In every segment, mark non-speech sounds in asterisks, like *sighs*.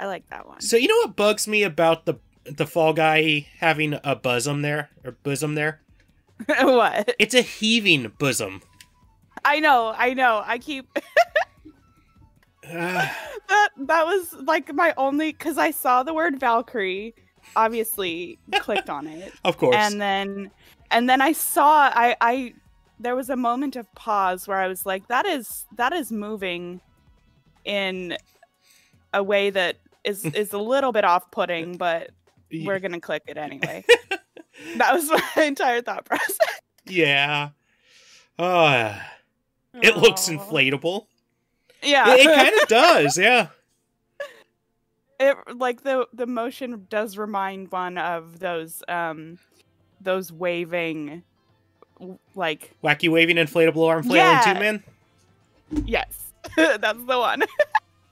I like that one. So you know what bugs me about the the fall guy having a bosom there or bosom there? *laughs* what? It's a heaving bosom. I know, I know. I keep *laughs* *sighs* that that was like my only because I saw the word Valkyrie, obviously *laughs* clicked on it, of course. and then and then I saw I I there was a moment of pause where I was like, that is that is moving in a way that is is a little bit off putting, but we're gonna click it anyway. *laughs* that was my *laughs* entire thought process. yeah. Oh, it looks inflatable. Yeah, It, it kind of *laughs* does. Yeah. it like the the motion does remind one of those um those waving like Wacky waving inflatable arm flailing Yeah. two man. yes that's the one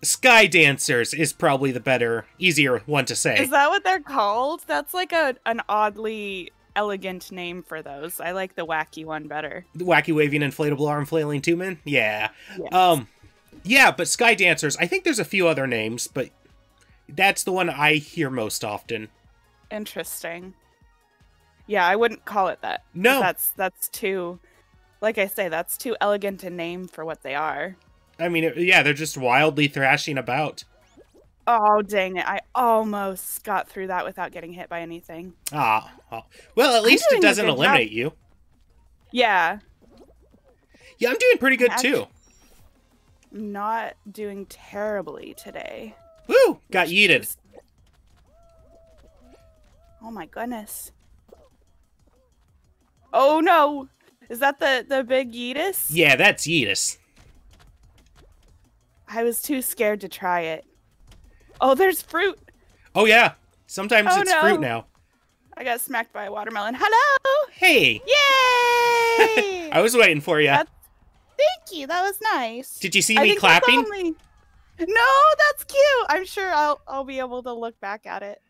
Sky dancers is probably the better, easier one to say. is that what they're called that's like a an oddly elegant name for those i like the wacky one better The wacky waving inflatable arm flailing two man. Yeah. Yes. Um, yeah, but Sky Dancers, I think there's a few other names, but that's the one I hear most often. interesting yeah i wouldn't call it that. No. that's that's too like i say that's too elegant a name for what they are I mean, yeah, they're just wildly thrashing about. oh dang it i almost got through that without getting hit by anything Ah, oh. well, at least it doesn't good job. eliminate you. yeah Yeah, I'm doing pretty good Actu- too. not doing terribly today. Woo! Got yeeted. Just- Oh my goodness. Oh no! Is that the the big Yeetus? Yeah, that's Yeetus. I was too scared to try it. Oh, there's fruit. Oh yeah, sometimes Oh, it's no. fruit now. I got smacked by a watermelon. Hello! Hey, Yay! *laughs* I was waiting for you. That's- Thank you. That was nice. Did you see I me that's clapping? only- No, that's cute. I'm sure I'll I'll be able to look back at it.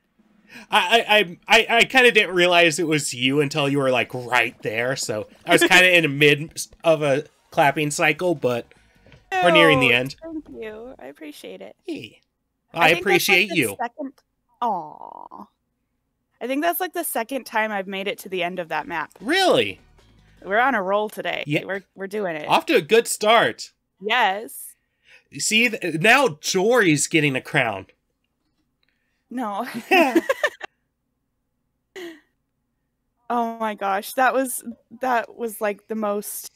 I I I, I kind of didn't realize it was you until you were like right there. So I was kind of in the mid of a clapping cycle, but We're nearing the end. Thank you. I appreciate it. hey, I I, like, appreciate the you. Second... Aw. I think that's like the second time I've made it to the end of that map. Really, We're on a roll today. Yeah. We're we're doing it. off to a good start. Yes. See, now Jorie's getting a crown. No. *laughs* *laughs* oh my gosh, that was that was like the most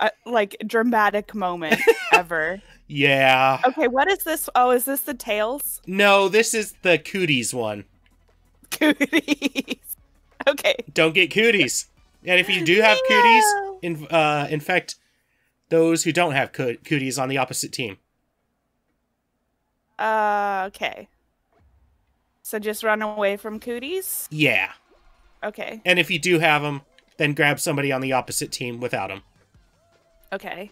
uh, like dramatic moment *laughs* ever. Yeah. Okay, what is this? Oh, is this the tails? No, this is the cooties one. Cooties. *laughs* okay. Don't get cooties. And if you do have cooties, in, uh, infect those who don't have co- cooties on the opposite team. Uh, okay. So just run away from cooties? Yeah. Okay. And if you do have them, then grab somebody on the opposite team without them. Okay.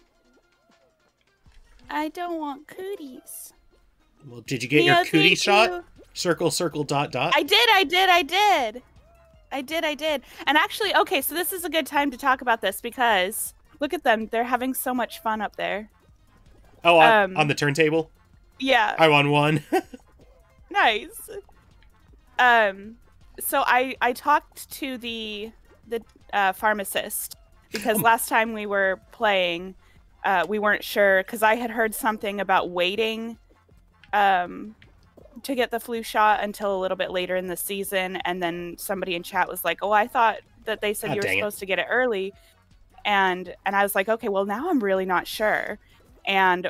I don't want cooties. Well, did you get Yeah, your cootie shot? you. Circle, circle, dot, dot. I did, I did, I did. I did, I did. And actually, okay, so this is a good time to talk about this because look at them. They're having so much fun up there. oh, on, um, on the turntable? Yeah. I won one. *laughs* nice. Um so I I talked to the the uh, pharmacist because last time we were playing uh, we weren't sure because I had heard something about waiting um, to get the flu shot until a little bit later in the season, and then somebody in chat was like, "Oh, I thought that they said Ah, you were dang it. supposed to get it early," and and I was like, "Okay, well now I'm really not sure," and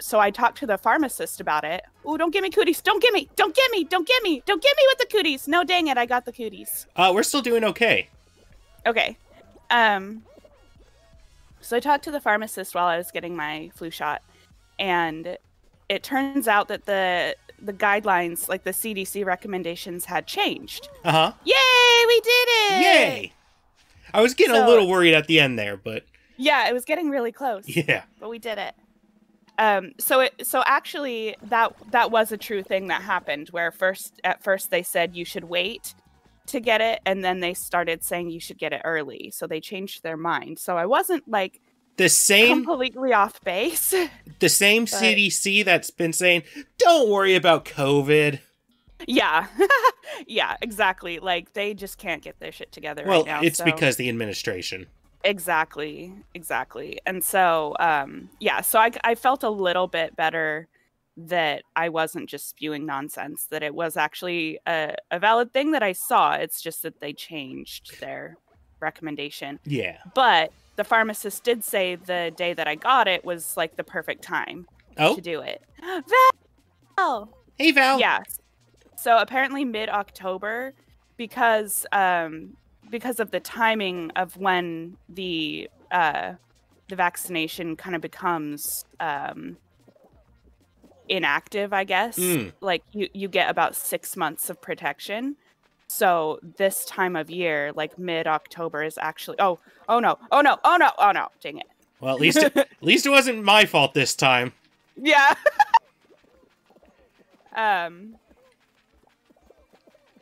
so I talked to the pharmacist about it. Oh, don't give me cooties! Don't give me! Don't give me! Don't give me! Don't give me with the cooties! No, dang it! I got the cooties. uh, we're still doing okay. Okay. Um so I talked to the pharmacist while I was getting my flu shot and it turns out that the the guidelines like the CDC recommendations had changed. Uh huh. Yay, we did it. Yay! I was getting a little worried at the end there, but Yeah, it was getting really close. yeah. but we did it. Um, so it so actually that that was a true thing that happened where first at first they said you should wait to get it and then they started saying you should get it early. So they changed their mind. So I wasn't like the same completely off base. *laughs* the same but- CDC that's been saying, "Don't worry about COVID." yeah, *laughs* yeah, exactly. Like they just can't get their shit together well, right now. it's so- because the administration. exactly, exactly. And so, um, yeah, so I I felt a little bit better that I wasn't just spewing nonsense. That it was actually a, a valid thing that I saw. It's just that they changed their recommendation. Yeah. But the pharmacist did say the day that I got it was like the perfect time Oh, to do it. *gasps* Val! hey Val. Yes. So apparently mid October, because um, because of the timing of when the uh, the vaccination kind of becomes um, inactive, I guess. Mm. Like you you get about six months of protection. So this time of year, like mid October, is actually oh oh no oh no oh no oh no dang it Well, at least it, *laughs* at least it wasn't my fault this time. Yeah. *laughs* um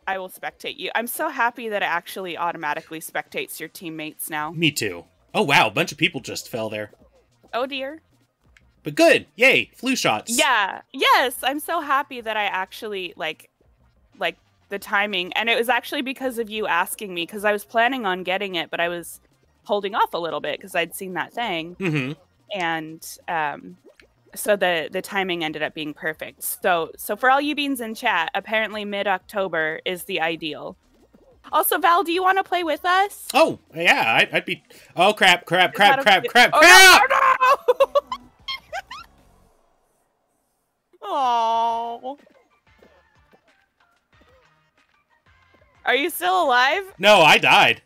I will spectate you. I'm so happy that it actually automatically spectates your teammates now. Me too. Oh wow, a bunch of people just fell there. Oh dear. But good. Yay, flu shots. Yeah. Yes, I'm so happy that I actually like like the timing and it was actually because of you asking me cuz I was planning on getting it but I was holding off a little bit cuz I'd seen that thing. Mhm. and um, so the the timing ended up being perfect. So so for all you beans in chat, apparently mid October is the ideal. Also, Val, do you want to play with us? Oh, yeah, I'd, I'd be Oh crap, crap, crap, that crap, crap, Oh, crap. No, Aw. Are you still alive? No, I died.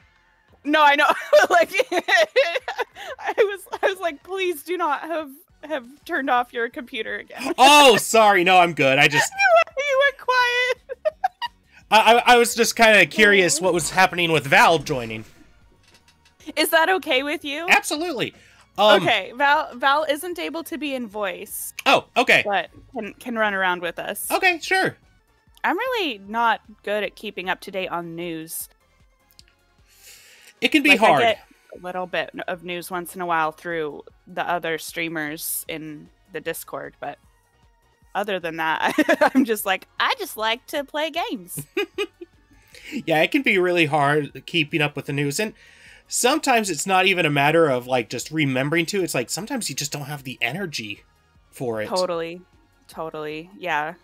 No, I know. *laughs* like, *laughs* I was, I was like, please do not have have turned off your computer again. *laughs* Oh, sorry. No, I'm good. I just you went quiet. I I, I was just kind of curious what was happening with Valve joining. Is that okay with you? Absolutely. Um, okay, Val Val isn't able to be in voice, Oh, okay. but can can run around with us. Okay, sure. I'm really not good at keeping up to date on news. It can be Like, I hard. get a little bit of news once in a while through the other streamers in the Discord, but other than that, *laughs* I'm just like I just like to play games. *laughs* Yeah, it can be really hard keeping up with the news and sometimes it's not even a matter of like just remembering to. It's like sometimes you just don't have the energy for it. totally, totally, yeah.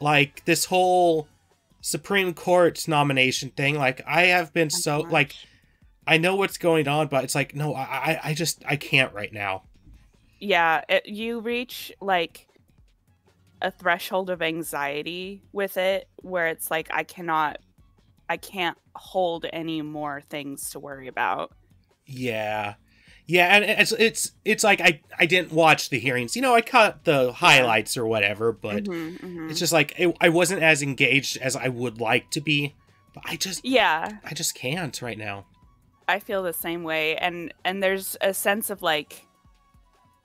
Like this whole Supreme Court nomination thing, like I have been Oh so gosh. like I know what's going on, but it's like no, I I, I just I can't right now. yeah it, you reach like a threshold of anxiety with it where it's like i cannot i can't hold any more things to worry about Yeah. Yeah, and it's it's it's like I I didn't watch the hearings. You know, I caught the highlights or whatever, but Mhm, mhm. it's just like it, I wasn't as engaged as I would like to be. But I just yeah I just can't right now. i feel the same way and and there's a sense of like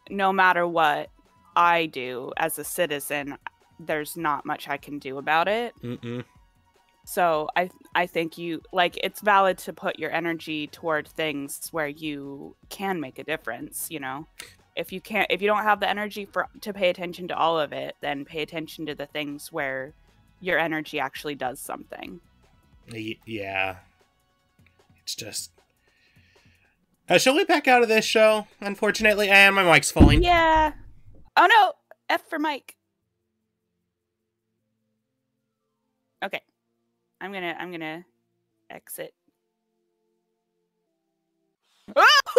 no matter what i do as a citizen there's not much i can do about it Mm-mm. So I I think you like it's valid to put your energy toward things where you can make a difference, you know. If you can't if you don't have the energy for to pay attention to all of it, then pay attention to the things where your energy actually does something. Yeah. It's just. Uh, shall we back out of this show? Unfortunately, and my mic's falling. Yeah. Oh no, F for Mike. I'm going to I'm going to exit. Oh! *laughs*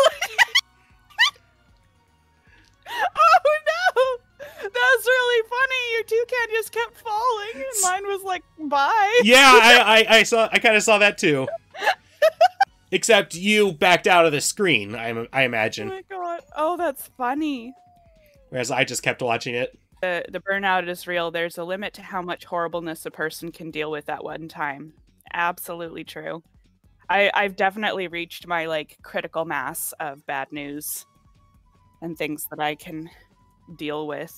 oh no! That's really funny. Your toucan just kept falling, and *laughs* mine was like, "Bye." yeah, I, I, I *laughs* saw. I kind of saw that too. Except you backed out of the screen. I, I imagine. Oh imagine. my god! Oh, that's funny. Whereas I just kept watching it. The the burnout is real. There's a limit to how much horribleness a person can deal with at one time. Absolutely true. I I've definitely reached my like critical mass of bad news and things that I can deal with.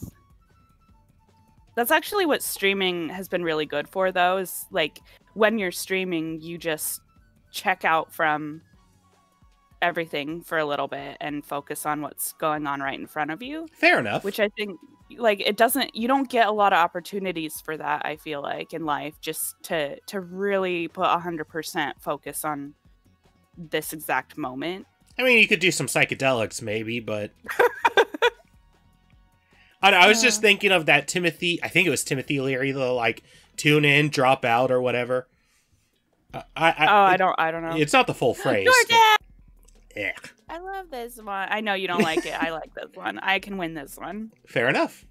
That's actually what streaming has been really good for though is like when you're streaming you just check out from everything for a little bit and focus on what's going on right in front of you Fair enough. which i think like it doesn't you don't get a lot of opportunities for that i feel like in life just to to really put 100% focus on this exact moment I mean, you could do some psychedelics, maybe, but *laughs* I, I was just thinking of that Timothy. I think it was Timothy Leary, the like tune in, drop out, or whatever. Uh, I, I, oh i don't i don't know It's not the full *laughs* phrase. Jordan! Eh, i love this one i know you don't like it i *laughs* like this one i can win this one fair enough.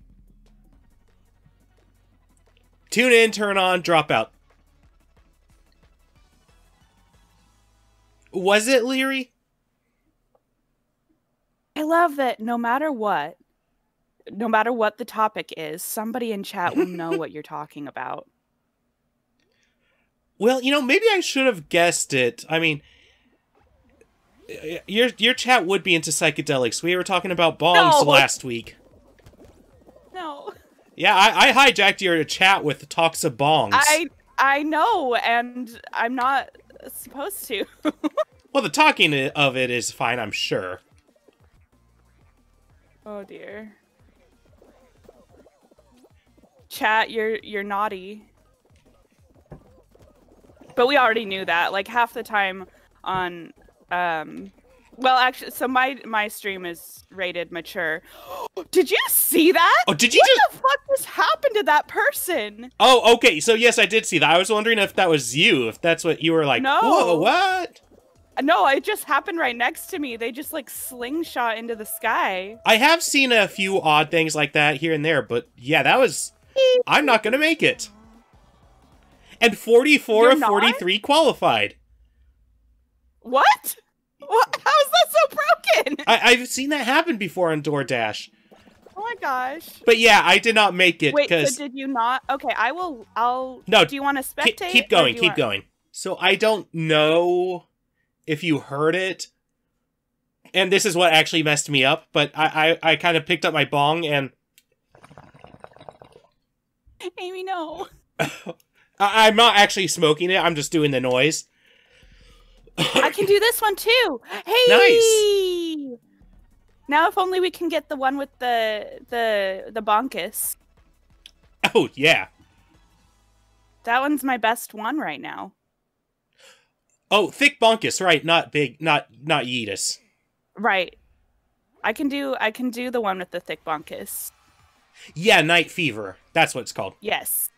Tune in, turn on, drop out. Was it Leary? i love that no matter what no matter what the topic is somebody in chat will know what you're talking about *laughs* Well, you know, maybe I should have guessed it. I mean, Uh, your your chat would be into psychedelics. We were talking about bongs No. last week. no Yeah, I, I hijacked your chat with talks of bongs. I I know, and I'm not supposed to. *laughs* Well, the talking of it is fine, I'm sure. oh dear. Chat, you're you're naughty. But we already knew that. Like half the time on um well actually so my my stream is rated mature. *gasps* Did you see that? Oh, did you what just? the fuck just happened to that person? Oh, okay. So yes, I did see that. I was wondering if that was you. If that's what you were like. No. Whoa, what? No, it just happened right next to me. They just like slingshot into the sky. I have seen a few odd things like that here and there, but yeah, that was. I'm not gonna make it. And 44 You're of not? 43 qualified. What? What? How is that so broken? I, I've seen that happen before on Door Dash. Oh my gosh. But yeah, I did not make it Wait, because so did you not? Okay, I will. I'll. No, Do you want to spectate? keep going, keep want- going. So I don't know if you heard it, and this is what actually messed me up. But I I, I kind of picked up my bong and Amy, no. *laughs* I, I'm not actually smoking it. I'm just doing the noise. I can do this one too. *laughs* Hey. Nice. Now, if only we can get the one with the the the bonkus. Oh yeah. That one's my best one right now. Oh, thick bonkus, right? Not big, not not Yeetus. Right. I can do. I can do the one with the thick bonkus. Yeah, Knight Fever. That's what it's called. Yes.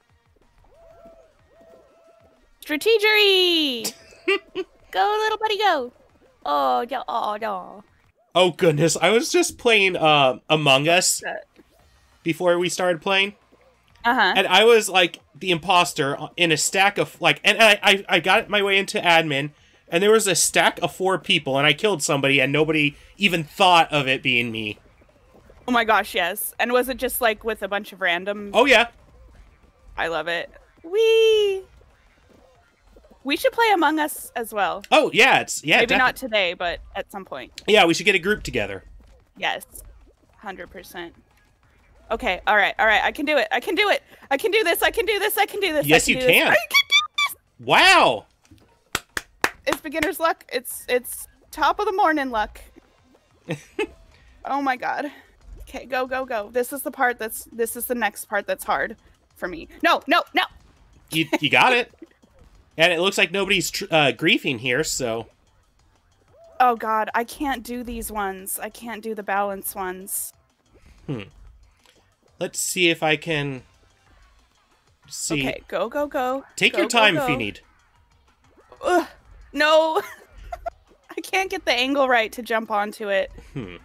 Strategery! *laughs* go, little buddy, go! Oh, yeah, oh, no. Oh goodness, I was just playing uh, Among Us before we started playing. Uh huh. and I was like the imposter in a stack of like, and I, I I got my way into admin, and there was a stack of four people, and I killed somebody, and nobody even thought of it being me. Oh my gosh, yes. And was it just like with a bunch of random? Oh yeah, I love it. We. We should play Among Us as well. oh yeah, it's yeah, Maybe not today, but at some point. yeah. We should get a group together. Yes. 100%. Okay, all right, all right. I can do it. I can do it. I can do this. I can do this. I can do this. Yes, can you do this. can. I can do Wow. It's beginner's luck. It's it's top of the morning luck. *laughs* oh my god. Okay, go go go. This is the part that's this is the next part that's hard for me. No, no, no. You you got it. *laughs* And it looks like nobody's tr- uh, griefing here, so Oh god, I can't do these ones. I can't do the balance ones. Hmm. Let's see if I can see. Okay, go go go. Take Go, your go, time if you need. Ugh, no. *laughs* I can't get the angle right to jump onto it. Hmm.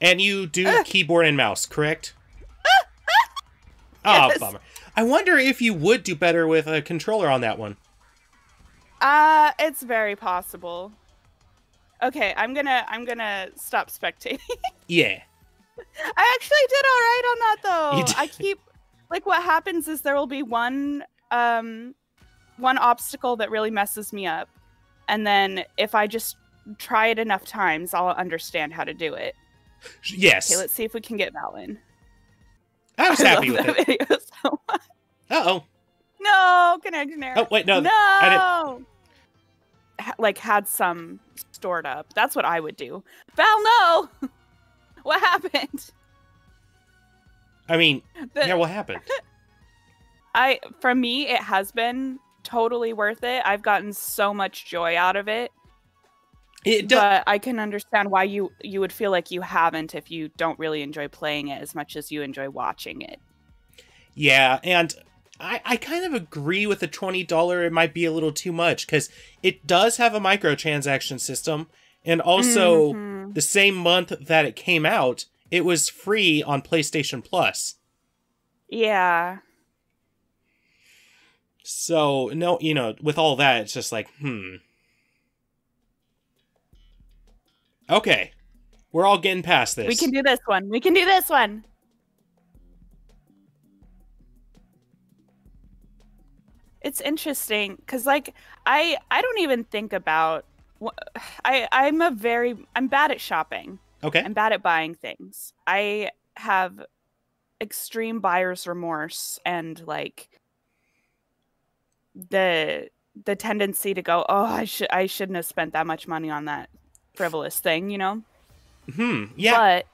And you do Ah. keyboard and mouse, correct? Oh, *laughs* Yes. bummer. I wonder if you would do better with a controller on that one. Uh, it's very possible. Okay, I'm gonna I'm gonna stop spectating. *laughs* Yeah. I actually did all right on that though. I keep like what happens is there will be one um one obstacle that really messes me up. And then if I just try it enough times, I'll understand how to do it. Yes. Okay, let's see if we can get Val in. I was *laughs* I happy with that it. video *laughs* so much. Uh oh. No, connection error. Oh wait, no. no. Like had some stored up. That's what I would do. Val, no. *laughs* what happened? I mean, The- yeah, what happened? I for me it has been totally worth it. I've gotten so much joy out of it. It does. but I can understand why you you would feel like you haven't if you don't really enjoy playing it as much as you enjoy watching it. Yeah, and I, I kind of agree with the $20 it might be a little too much because it does have a microtransaction system. And also, Mhm. the same month that it came out, it was free on PlayStation Plus. yeah, So, no, you know, with all that, it's just like, hmm. Okay. We're all getting past this. we can do this one. We can do this one. It's interesting because, like, I I don't even think about. *sighs* I I'm a very I'm bad at shopping. Okay. I'm bad at buying things. I have extreme buyer's remorse and like the the tendency to go, "Oh, I should I shouldn't have spent that much money on that frivolous thing," you know? Hmm. Yeah. But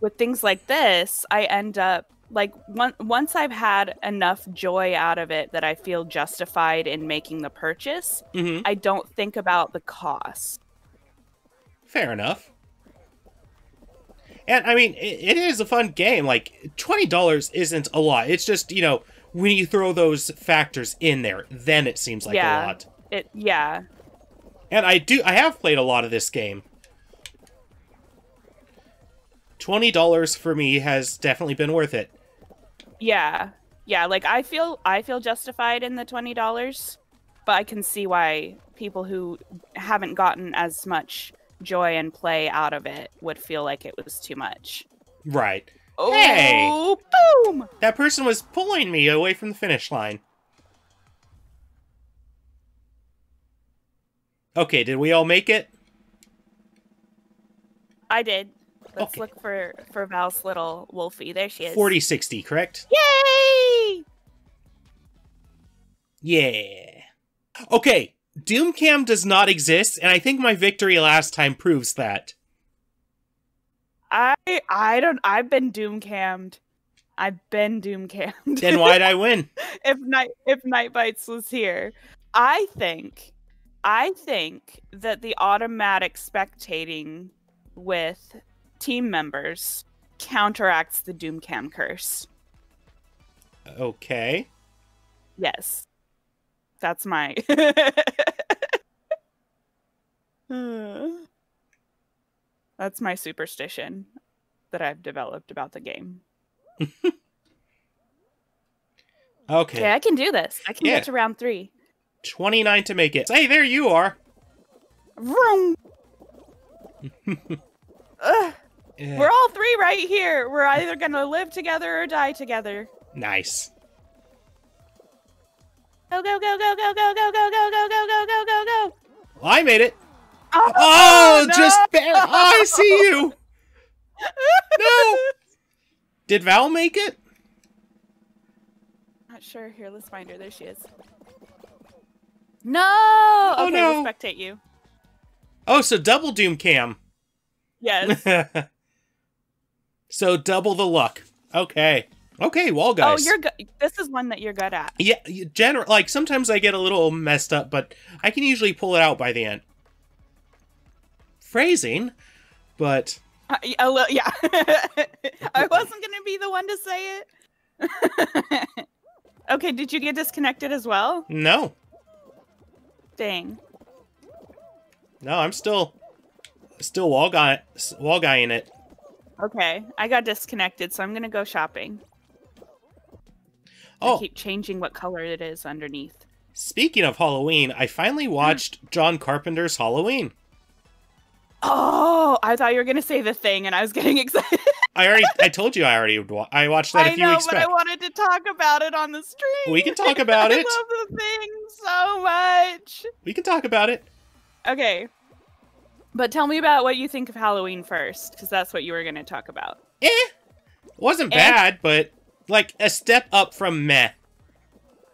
with things like this, I end up like one, once I've had enough joy out of it that I feel justified in making the purchase, hmm I don't think about the cost. Fair enough. And I mean, it, it is a fun game. Like twenty dollars isn't a lot. It's just you know when you throw those factors in there, then it seems like Yeah. a lot. It yeah. And I do. I have played a lot of this game. Twenty dollars for me has definitely been worth it. Yeah. Yeah, like I feel I feel justified in the $20, but I can see why people who haven't gotten as much joy and play out of it would feel like it was too much. Right. Oh, Hey! boom! That person was pulling me away from the finish line. Okay, did we all make it? I did. Let's Okay. look for for Val's little Wolfie. There she is. 4060, correct? Yay! Yeah. Okay, Doomcam does not exist, and I think my victory last time proves that. I I don't I've been doom cammed. I've been doom cammed. Then why'd I *laughs* win? if night if Night Bites was here. I think I think that the automatic spectating with team members counteracts the doom cam curse. Okay. Yes. That's my *laughs* That's my superstition that I've developed about the game. *laughs* Okay. Okay, I can do this. I can Yeah. get to round three. 29 to make it. Hey, there you are. Vroom. Eh, we're all three right here. We're either gonna live together or die together. nice. Go go go go go go go go go go go go go go go. Well, I made it. Oh, Oh, no! just bare. I see you. No. Did Val make it? Not sure. Here, let's find her. There she is. No. Okay, no. we'll spectate you. Oh, so double Doom Cam. Yes. *laughs* so double the luck. Okay. Okay, wall guys. oh, you're good. This is one that you're good at. Yeah, general like sometimes I get a little messed up, but I can usually pull it out by the end. Phrasing, but Uh, a li- yeah. *laughs* I wasn't gonna be the one to say it. *laughs* okay, did you get disconnected as well? no, Dang. no, I'm still still wall guy wall guy in it. Okay, I got disconnected, so I'm gonna go shopping. I Oh, keep changing what color it is underneath. speaking of Halloween, I finally mm. watched John Carpenter's Halloween. Oh, I thought you were gonna say the thing, and I was getting *laughs* excited. I already I told you I already I watched that a I few know, weeks but back. I wanted to talk about it on the stream. We can talk *laughs* about I it. love the thing so much. We can talk about it. Okay, but tell me about what you think of Halloween first, because that's what you were gonna talk about. Eh, wasn't Eh. bad, but like a step up from meh.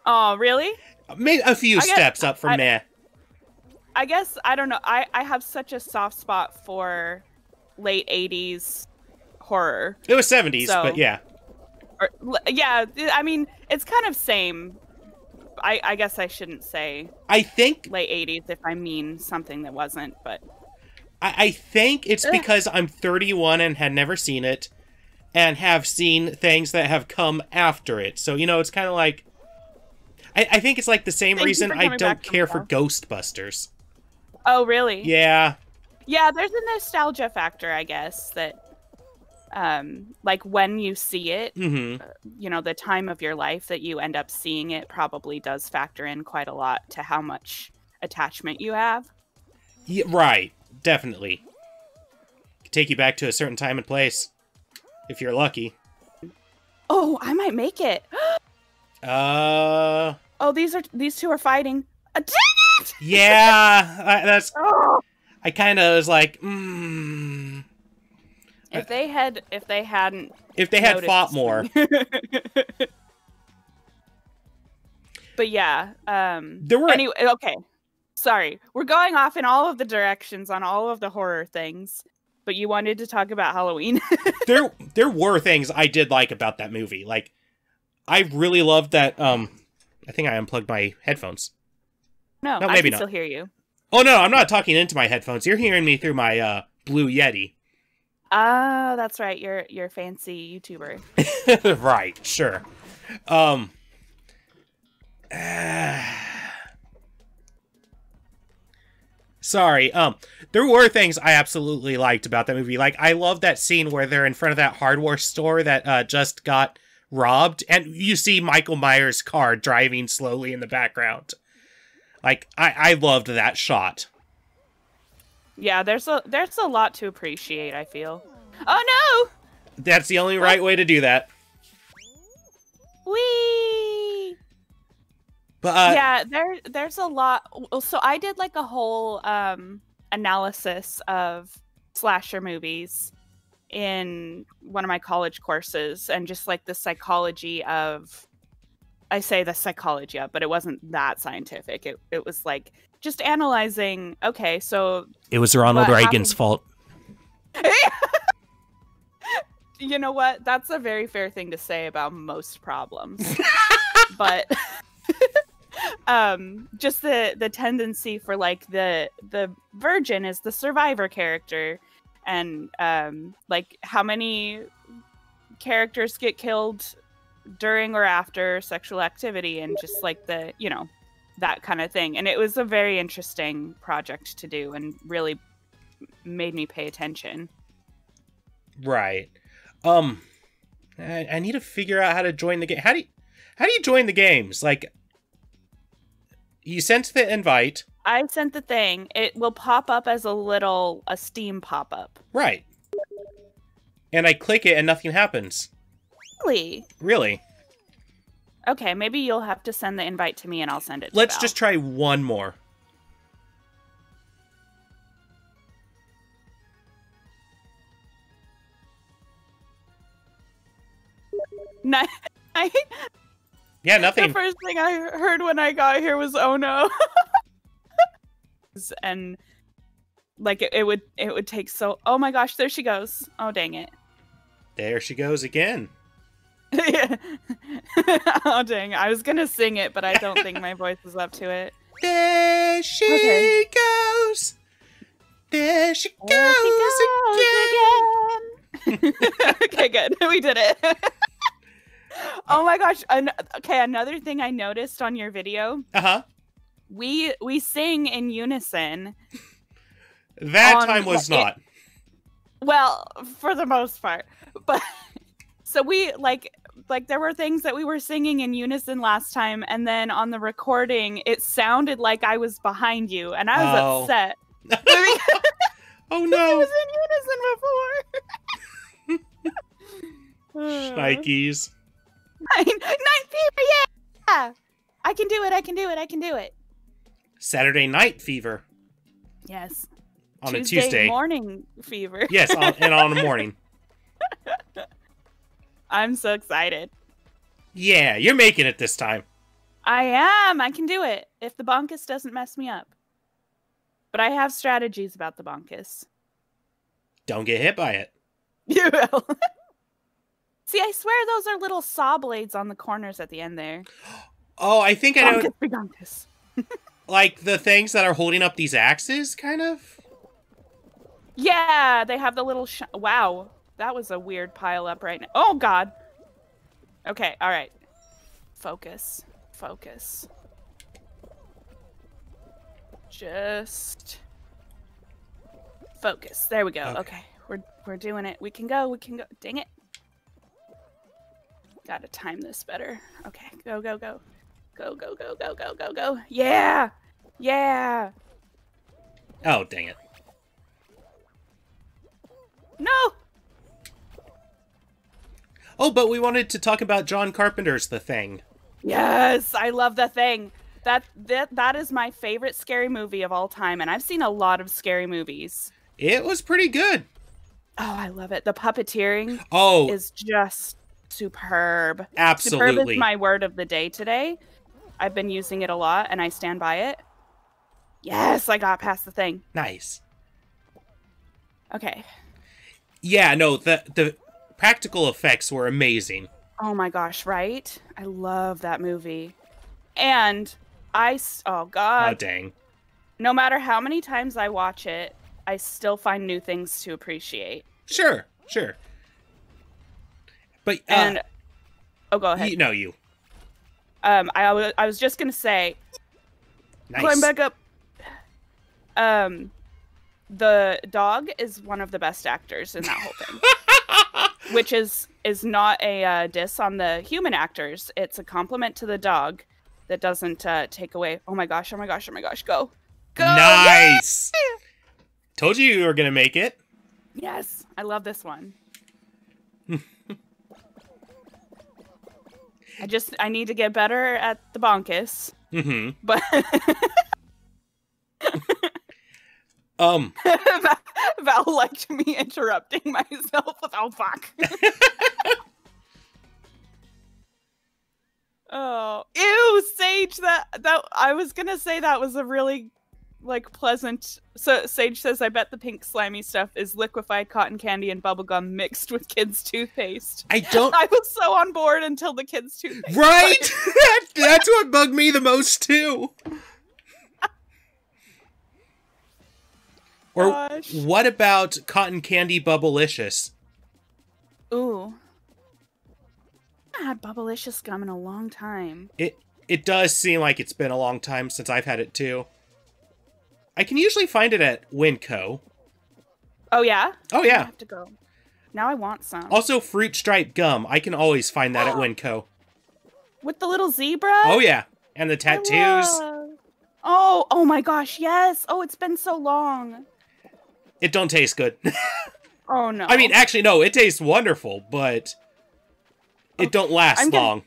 Oh, really? Maybe a few I steps up from I- meh. I guess I don't know. I I have such a soft spot for late '80s horror. It was 70s, So- but yeah. Or, yeah, I mean it's kind of same. I I guess I shouldn't say I think late '80s if I mean something that wasn't, but I, I think it's Ugh. because I'm 31 and had never seen it, and have seen things that have come after it. So you know, it's kind of like. I, I think it's like the same Thank reason I don't care for Ghostbusters. oh really? Yeah, Yeah, there's a nostalgia factor, I guess, that um like when you see it, hmm you know, the time of your life that you end up seeing it probably does factor in quite a lot to how much attachment you have. yeah, right, definitely. Could take you back to a certain time and place, if you're lucky. Oh, I might make it. *gasps* Uh, Oh, these are these two are fighting. Uh, dang it! yeah, I, that's. *gasps* Oh! I kind of was like, mm, If they had if they hadn't if they had fought more. *laughs* but yeah, um There were- anyway, okay. Sorry. We're going off in all of the directions on all of the horror things, but you wanted to talk about Halloween. *laughs* there there were things I did like about that movie. Like I really loved that um I think I unplugged my headphones. no, No, I maybe can not. still hear you. Oh no, I'm not talking into my headphones. You're hearing me through my uh Blue Yeti. Oh, that's right. You're you're fancy YouTuber. *laughs* right, sure. Um *sighs* Sorry. Um there were things I absolutely liked about that movie. Like I love that scene where they're in front of that hardware store that uh just got robbed and you see Michael Myers' car driving slowly in the background. Like I I loved that shot. Yeah, there's a there's a lot to appreciate, I feel. Oh no! That's the only right way to do that. Wee! But uh yeah there there's a lot so i did like a whole um analysis of slasher movies in one of my college courses and just like the psychology of i say the psychology of but it wasn't that scientific it, it was like just analyzing okay so it was Ronald Reagan's happened- fault. *laughs* you know what? That's a very fair thing to say about most problems. *laughs* But *laughs* um just the the tendency for like the the virgin is the survivor character. And um like how many characters get killed during or after sexual activity and just like the you know that kind of thing and it was a very interesting project to do and really made me pay attention Right. Um I, I need to figure out how to join the game. How do you how do you join the games? Like you sent the invite. I sent the thing. It will pop up as a little a Steam pop up. Right. And I click it and nothing happens. Really? Really. Okay, maybe you'll have to send the invite to me and I'll send it. To Let's Val. just try one more. *laughs* No, I, Yeah, nothing. the first thing I heard when I got here was "Oh no," *laughs* and like it, it would it would take so. Oh my gosh, there she goes. Oh dang it. There she goes again. *laughs* oh dang! I was gonna sing it, but I don't think my voice is up to it. There she Okay. goes. There she goes, There she again. again. *laughs* okay, good. *laughs* We did it. oh my gosh. An- okay, another thing I noticed on your video, Uh-huh. we we sing in unison. That On- time was it- not. Well, for the most part. But so we like like there were things that we were singing in unison last time and then on the recording it sounded like I was behind you and I was Oh. upset. *laughs* oh *laughs* It no. was in unison before. *laughs* Nikes. Nine, nine fever, yeah! I can do it, I can do it, I can do it. Saturday night fever Yes. on Tuesday a Tuesday. morning fever. yes, on, and on a morning. I'm so excited. Yeah, you're making it this time. I am. I can do it. If the bonkus doesn't mess me up. But I have strategies about the bonkus. Don't get hit by it. *laughs* You will. *laughs* See, I swear those are little saw blades on the corners at the end there. *gasps* Oh, I think I know. Bonkus. *laughs* Like the things that are holding up these axes, kind of. Yeah, they have the little. Sh- wow, that was a weird pile up right now. Oh God. Okay, all right. Focus. Focus. Just focus. There we go. Okay. Okay. We're we're doing it. We can go. We can go. Dang it. Got to time this better. Okay. Go go go. Go go go go go go go. Yeah. Yeah. Oh, dang it. No. Oh, but we wanted to talk about John Carpenter's The Thing. Yes, I love the thing. That that that is my favorite scary movie of all time, and I've seen a lot of scary movies. It was pretty good. Oh, I love it. The puppeteering Oh, is just superb. Absolutely. Superb is my word of the day today. I've been using it a lot, and I stand by it. Yes, I got past the thing. Nice. Okay. Yeah, no, the the practical effects were amazing. Oh my gosh, right? I love that movie. And I oh god. Oh, dang. no matter how many times I watch it, I still find new things to appreciate. Sure, sure. But uh, And oh, go ahead. you know you. Um, I wa- I was just gonna say, Nice. climb back up. Um, the dog is one of the best actors in that whole thing, *laughs* which is is not a uh, diss on the human actors. It's a compliment to the dog that doesn't uh, take away. Oh my gosh! Oh my gosh! Oh my gosh! Go, go! Nice. Told you you were gonna make it. Yes, I love this one. *laughs* I just I need to get better at the bonkus, hmm but *laughs* Um. *laughs* *laughs* Val, liked me interrupting myself with oh fuck. *laughs* oh, ew, Sage. That that I was gonna say that was a really like pleasant. So Sage says, "I bet the pink slimy stuff is liquefied cotton candy and bubblegum mixed with kids' toothpaste." I don't. *laughs* I was so on board until the kids' toothpaste. Right? That's what bugged me the most too. Or Gosh. what about cotton candy bubblicious? Ooh. I haven't had Bubblicious gum in a long time. It it does seem like it's been a long time since I've had it too. I can usually find it at Winco. Oh yeah. Oh I yeah. have to go. Now I want some. Also fruit stripe gum. I can always find that at *gasps* Winco. With the little zebra? Oh yeah. And the tattoos. Oh, oh my gosh, yes. Oh, it's been so long. It don't taste good. *laughs* Oh no. I mean, actually no, it tastes wonderful, but it don't last I'm long.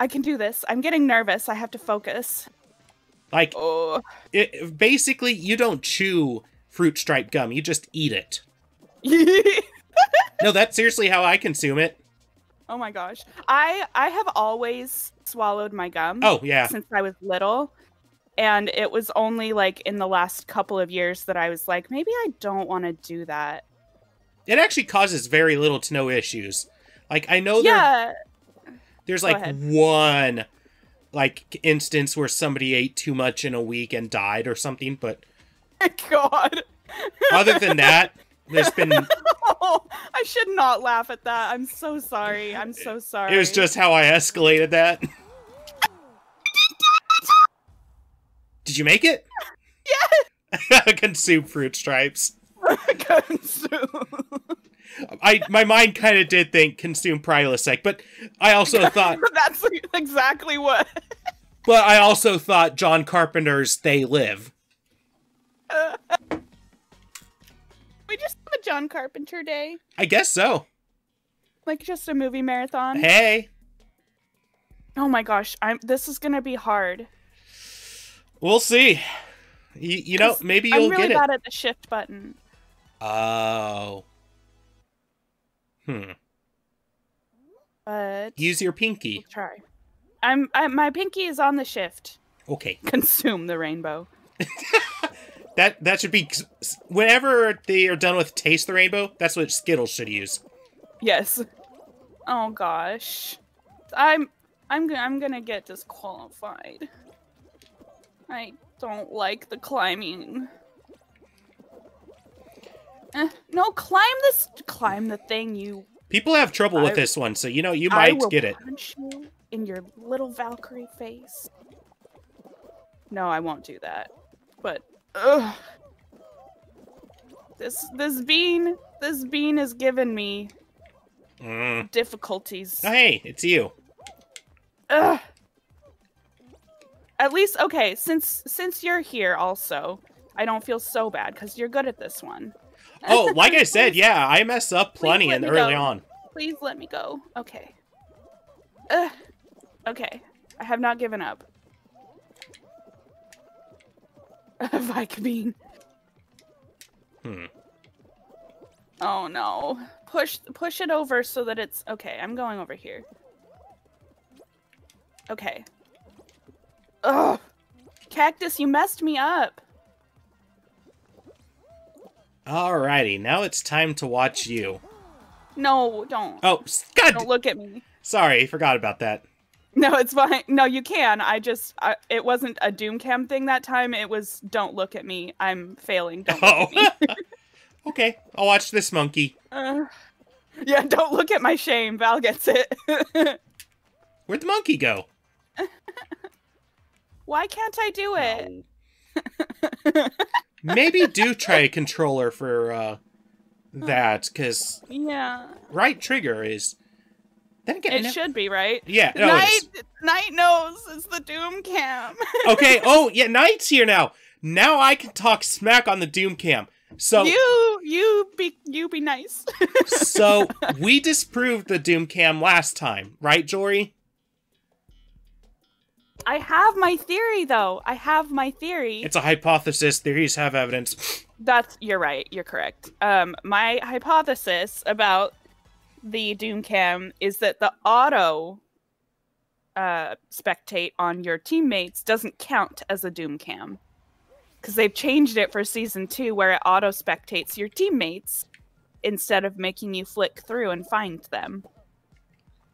I can do this. I'm getting nervous. I have to focus. Like Oh. it, basically you don't chew fruit stripe gum, you just eat it. *laughs* No, that's seriously how I consume it. oh my gosh. I I have always swallowed my gum Oh, yeah. since I was little. And it was only like in the last couple of years that I was like, maybe I don't want to do that. It actually causes very little to no issues. Like I know there yeah. there's Go like ahead. one like instance where somebody ate too much in a week and died or something, but *laughs* God. other than that, there's been Oh, *laughs* I should not laugh at that. I'm so sorry. I'm so sorry. it was just how I escalated that. Did you make it? Yeah. *laughs* Consume fruit stripes. *laughs* consume. I my mind kind of did think consume Prilosec, but I also *laughs* thought That's exactly what. but I also thought John Carpenter's They Live. We just have a John Carpenter day, I guess so. like just a movie marathon. Hey, Oh my gosh, I'm. This is gonna be hard. We'll see. You, you know, maybe you'll do it. I'm really get bad at the shift button. Oh. Hmm. But Use your we'll pinky. try. I'm. I, my pinky is on the shift. Okay. *laughs* Consume the rainbow. *laughs* that that should be whenever they are done with taste the rainbow. That's what Skittles should use. Yes. Oh gosh, I'm I'm I'm gonna get disqualified. I don't like the climbing. Eh, no, climb this, climb the thing, you. People have trouble with this one, so you know you I might get it. Punch you in your little Valkyrie face. No, I won't do that. But ugh. This this bean this bean has given me Mm. difficulties. Oh, hey, it's you. Ugh. At least okay, since since you're here also, I don't feel so bad because you're good at this one. Oh, like I *laughs* said, yeah, I mess up plenty in early go. on. Please let me go. Okay. Ugh. Okay. I have not given up. *laughs* Vicodin. Hmm. Oh no. Push push it over so that it's okay. I'm going over here. Okay. Ugh. Cactus, you messed me up. Alrighty, now it's time to watch you. No, don't. Oh, God, Don't look at me. sorry, forgot about that. No, it's fine. No, you can. I just, I, it wasn't a doom cam thing that time. It was, don't look at me. I'm failing. Don't look Oh, at me. *laughs* okay, I'll watch this monkey. Uh, yeah, don't look at my shame. Val gets it. *laughs* Where'd the monkey go? *laughs* Why can't I do it? No. *laughs* Maybe do try a controller for uh, that, because Yeah, right trigger is. Then again, it no- should be right. Yeah, no, it Knight, is. Knight knows it's the doom cam. *laughs* Okay. Oh, yeah. Knight's here now. Now I can talk smack on the Doom Cam. So, you, you be, you be nice. *laughs* so we disproved the Doom Cam last time, right, Jorie? I have my theory though. I have my theory. It's a hypothesis. Theories have evidence. That's you're right. You're correct. Um, my hypothesis about the Doom Cam is that the auto uh, spectate on your teammates doesn't count as a Doom Cam because they've changed it for season two, where it auto spectates your teammates instead of making you flick through and find them.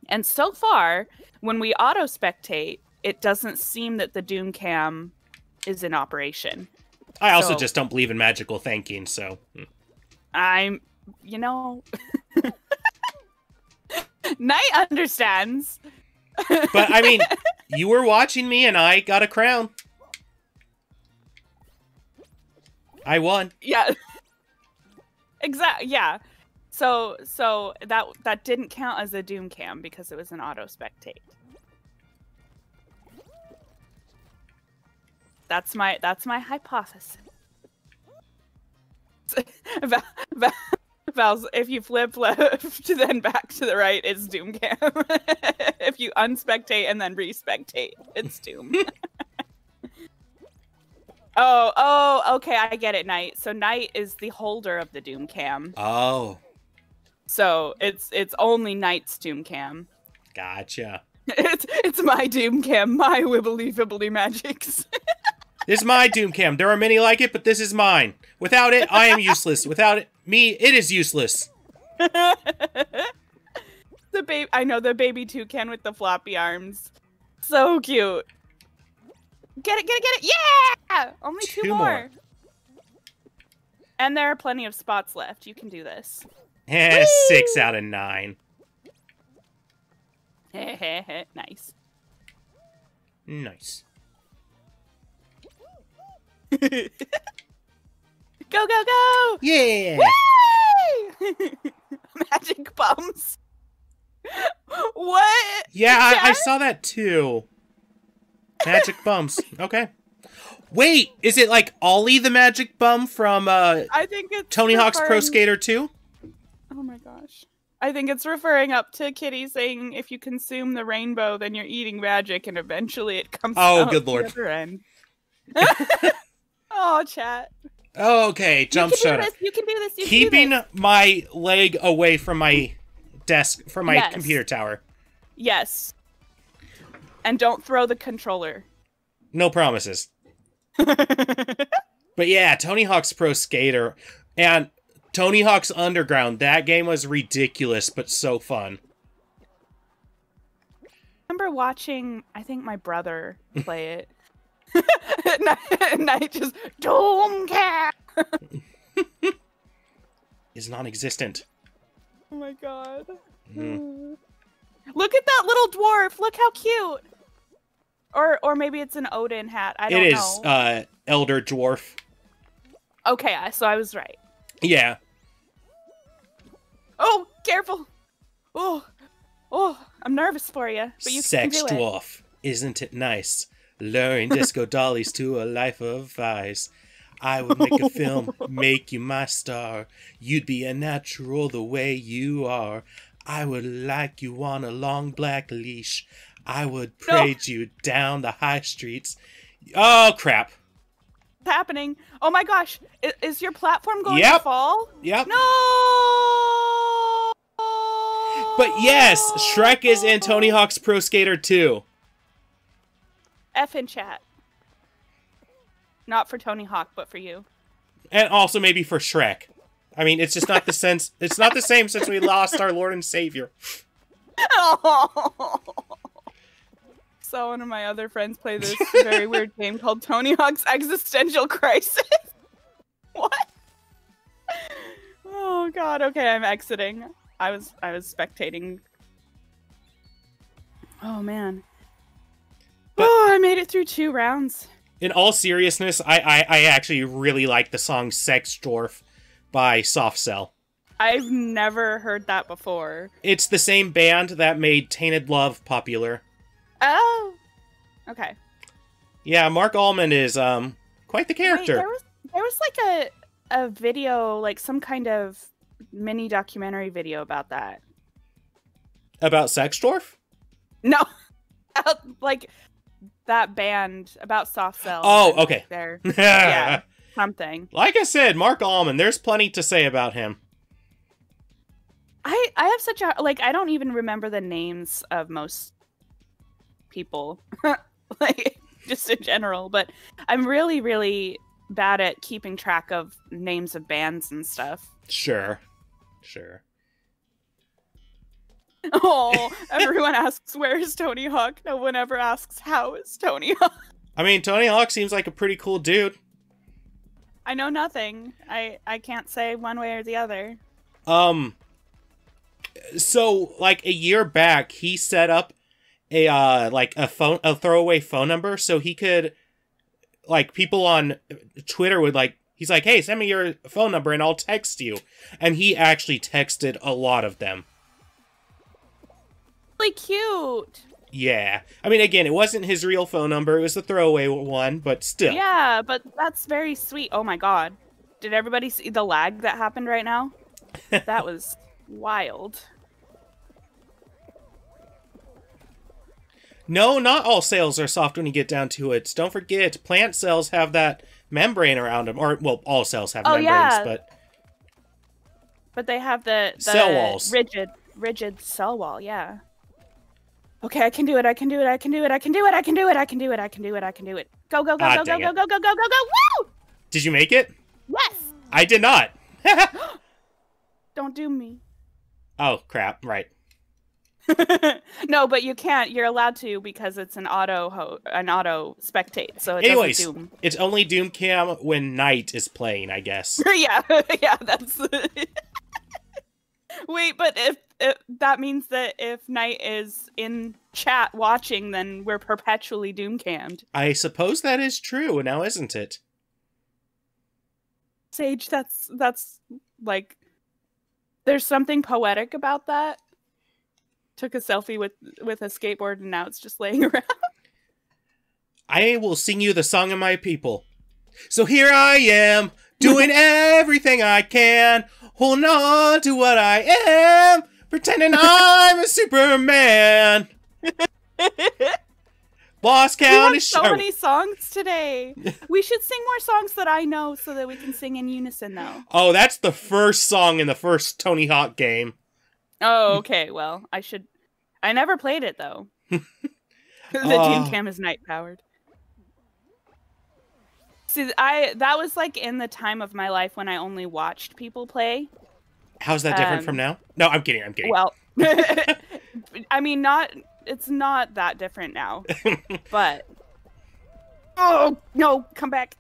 And so far, when we auto spectate, it doesn't seem that the Doom Cam is in operation. I also So- just don't believe in magical thinking, so. hmm. I'm, you know, *laughs* Knight understands. But I mean, *laughs* you were watching me and I got a crown. I won. Yeah. *laughs* exactly. Yeah. So so that that didn't count as a doom cam because it was an auto spectate. That's my that's my hypothesis. *laughs* Val, Val, Val's, if you flip left *laughs* then back to the right, it's doom cam. *laughs* if you unspectate and then respectate, it's doom. oh, oh, okay, I get it, Knight. So Knight is the holder of the doom cam. Oh, So it's it's only Knight's doom cam. gotcha. It's it's my doom cam, my wibbly fibbly magics. This is my Doom Cam. There are many like it, but this is mine. Without it, I am useless. Without it, me, it is useless. *laughs* the baby, I know the baby toucan with the floppy arms, so cute. Get it, get it, get it! Yeah! Only two, Two more. more. And there are plenty of spots left. You can do this. Eh, *laughs* six out of nine. *laughs* nice. Nice. *laughs* Go, go, go! Yeah. *laughs* Magic bumps. What? Yeah, I, I saw that too. Magic bumps. Okay. Wait, is it like Ollie the Magic Bum from uh, I think it's Tony Hawk's Pro Skater 2? Oh my gosh. I think it's referring up to Kitty saying if you consume the rainbow, then you're eating magic, and eventually it comes. Oh, good lord. *laughs* oh, chat. Oh, okay, jump you can shut up. this. You can do this. You can do Keeping this. my leg away from my desk, from my Yes. computer tower. Yes. And don't throw the controller. No promises. *laughs* But yeah, Tony Hawk's Pro Skater and Tony Hawk's Underground. That game was ridiculous, but so fun. I remember watching, I think my brother play it. Knight, *laughs* night just Doom Cat. Is non-existent. Oh my god. Mhm. Look at that little dwarf. Look how cute. Or or maybe it's an Odin hat. I don't It is know. uh Elder Dwarf. okay, so I was right. Yeah. Oh, careful. Oh. Oh, I'm nervous for you, but you Sex can do it. dwarf. Isn't it nice? Luring *laughs* disco dollies to a life of vice. I would make a film, *laughs* make you my star. You'd be a natural the way you are. I would like you on a long black leash. I would No. parade you down the high streets. Oh crap. What's happening? Oh my gosh. Is, is your platform going to Yep. fall? Yep. No! But yes, Shrek is in Tony Hawk's Pro Skater 2. F in chat. Not for Tony Hawk, but for you. And also maybe for Shrek. I mean, it's just not the *laughs* sense it's not the same since we lost our Lord and Savior. *laughs* Oh. So one of my other friends play this very *laughs* weird game called Tony Hawk's Existential Crisis. what? Oh god, okay, I'm exiting. I was I was spectating. Oh man. But- oh, I made it through two rounds. In all seriousness, I, I, I actually really like the song Sex Dwarf by Soft Cell. I've never heard that before. It's the same band that made Tainted Love popular. Oh. Okay. Yeah, Marc Almond is um quite the Wait, character. there was there was like a a video, like some kind of mini documentary video about that. About Sex Dwarf? No, *laughs* like that band about soft cell. Oh, okay. there *laughs* yeah. something. Like I said, Marc Almond, there's plenty to say about him. I I have such a like I don't even remember the names of most people, *laughs* like just in general. But I'm really really bad at keeping track of names of bands and stuff. Sure. Sure. *laughs* Oh, everyone asks where is Tony Hawk. No one ever asks how is Tony *laughs* Hawk. I mean, Tony Hawk seems like a pretty cool dude. I know nothing. I I can't say one way or the other. Um so like a year back he set up a uh like a phone a throwaway phone number so he could like people on Twitter would like he's like, "Hey, send me your phone number and I'll text you." And he actually texted a lot of them. Really cute. Yeah. I mean again, it wasn't his real phone number, it was the throwaway one, but still. Yeah, but that's very sweet. Oh my god. Did everybody see the lag that happened right now? *laughs* that was wild. No, not all cells are soft when you get down to it. Don't forget, plant cells have that membrane around them, or well, all cells have Oh, membranes, yeah. but But they have the, the Cell walls. rigid rigid cell wall, yeah. Okay, I can do it. I can do it. I can do it. I can do it. I can do it. I can do it. I can do it. I can do it. Go go go Ah, go go go go go go go go. Woo! did you make it? Yes. I did not. *laughs* Don't do me. oh crap! Right. *laughs* no, but you can't. You're allowed to because it's an auto ho- an auto spectate. So it Anyways, doom. it's only Doom Cam when Knight is playing, I guess. *laughs* yeah, yeah, that's. Wait, but if, if that means that if Knight is in chat watching, then we're perpetually doom cammed. I suppose that is true now, isn't it? Sage, that's that's like there's something poetic about that. Took a selfie with with a skateboard and now it's just laying *laughs* around. I will sing you the song of my people. So here I am, doing *laughs* everything I can, holding on to what I am, pretending I'm a Superman. *laughs* Boss we count have so many songs today. we should sing more songs that I know so that we can sing in unison though. Oh, that's the first song in the first Tony Hawk game. Oh, okay. Well, I should. I never played it though. *laughs* *laughs* the Oh. Uh. Doom Cam is night powered. See, I that was like in the time of my life when I only watched people play. How's that different Um, from now? No, I'm kidding. I'm kidding. Well, *laughs* *laughs* I mean, not it's not that different now, *laughs* but oh no, come back!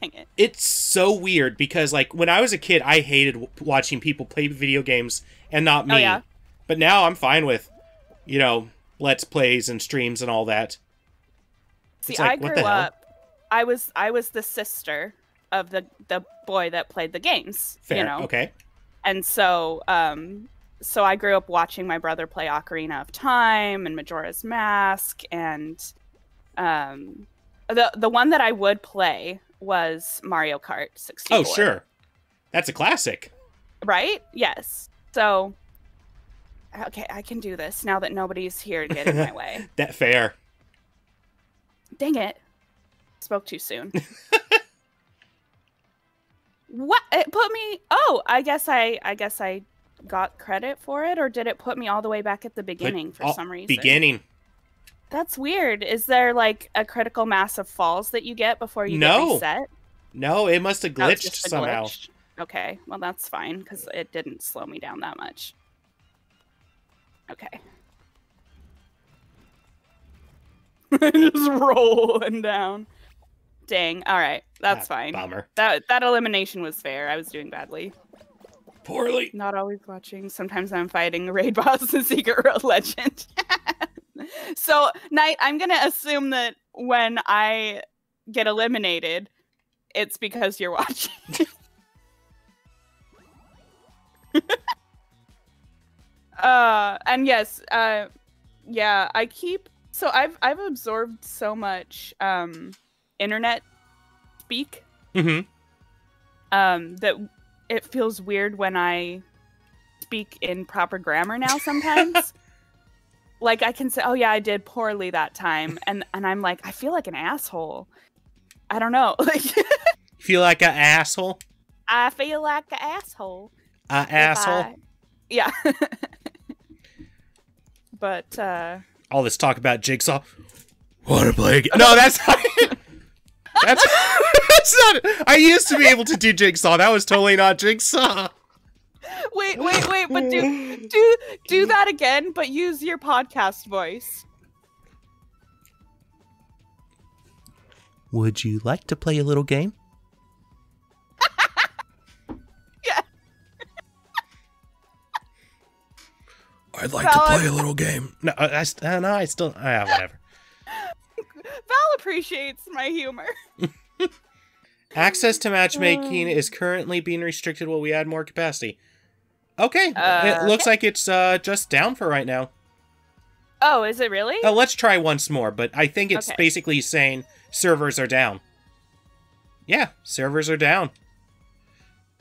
Dang it! it's so weird because like when I was a kid, I hated watching people play video games and not me. Oh, yeah? But now I'm fine with, you know, let's plays and streams and all that. See, It's like, I grew up. I was I was the sister of the the boy that played the games. Fair. You know, Okay. And so um so I grew up watching my brother play Ocarina of Time and Majora's Mask and um the the one that I would play was Mario Kart 64. Oh, sure. That's a classic. Right? Yes. So okay, I can do this now that nobody's here to get in my way. *laughs* That fair. Dang it. Spoke too soon. *laughs* what it put me Oh, I guess I I guess I got credit for it or did it put me all the way back at the beginning for all- some reason? Beginning. That's weird. Is there like a critical mass of falls that you get before you No. get reset? No, it must have glitched somehow. glitch. Okay, well that's fine because it didn't slow me down that much. Okay. *laughs* just rolling down. Dang. All right, that's Ah, fine. Bummer. That that elimination was fair. I was doing badly. Poorly. Not always watching. Sometimes I'm fighting a *laughs* raid boss in Secret Road Legend. *laughs* so, Knight, I'm gonna assume that when I get eliminated, it's because you're watching. *laughs* uh, and yes, uh, yeah, I keep. So I've I've absorbed so much um, internet speak hmm um, that it feels weird when I speak in proper grammar now sometimes. *laughs* like I can say, "Oh yeah, I did poorly that time," and and I'm like, I feel like an asshole. I don't know. *laughs* Like Feel like an asshole? I feel like an asshole. A if asshole? I- Yeah. *laughs* but uh All this talk about Jigsaw. Want to play again? No, that's not it. That's, *laughs* that's not. I used to be able to do Jigsaw. That was totally not Jigsaw. wait, wait, wait, but do do do that again, but use your podcast voice. Would you like to play a little game? *laughs* Yeah. I'd like Valid. to play a little game. No, I, I, uh, no, I still. Uh, whatever. Val appreciates my humor. *laughs* Access to matchmaking is currently being restricted while we add more capacity. Okay, Uh, it looks like it's uh, just down for right now. Oh, is it really? Uh, let's try once more, but I think it's Okay. basically saying servers are down. Yeah, servers are down.